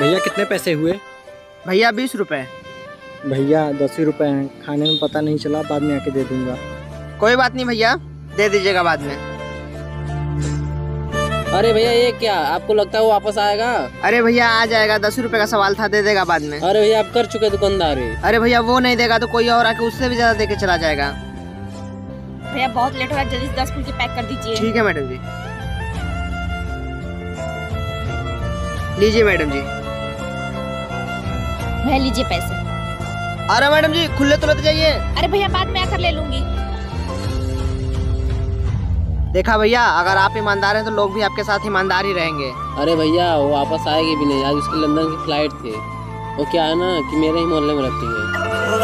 भैया कितने पैसे हुए? भैया बीस रुपए। भैया दस ही रुपए हैं। खाने में पता नहीं चला बाद में आके दे दूँगा। कोई बात नहीं भैया दे दीजिएगा बाद में। अरे भैया ये क्या? आपको लगता है वो वापस आएगा? अरे भैया आ जाएगा। दस रुपए का सवाल था दे देगा बाद में। अरे भैया आप कर चुके दुकानदारी। अरे भैया वो नहीं देगा तो कोई और आके उससे भी ज़्यादा दे के चला जाएगा। भैया बहुत लेट हो रहा है जल्दी से दस फुल्की पैक कर दीजिए। ठीक है मैडम जी। लीजिए मैडम जी। भैया लीजिए पैसे। अरे मैडम जी खुले तुरंत जाइए। अरे भैया बाद में आकर ले लूँगी। देखा भैया अगर आप ईमानदार हैं तो लोग भी आपके साथ ईमानदार ही रहेंगे। अरे भैया वो वापस आएगी भी नहीं। आज उसकी लंदन की फ़्लाइट थी। वो क्या है ना कि मेरे ही मोहल्ले में रहती है।